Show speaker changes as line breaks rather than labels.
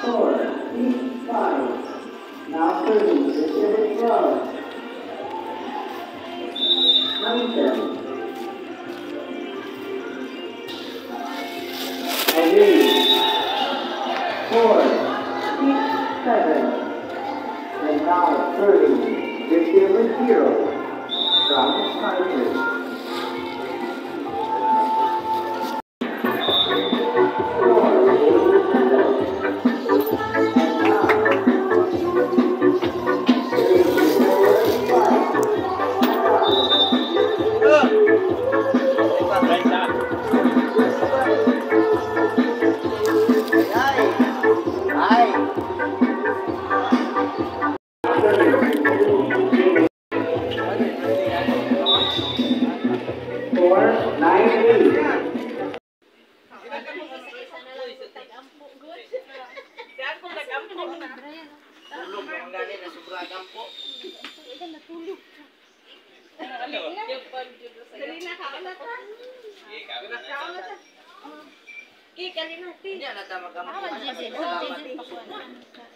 four, five. Now thirty, The give it twelve. Hunter. And now thirty, The give it
zero. From Gali na sobrang gampo. Hindi na tama gampo. Salamat.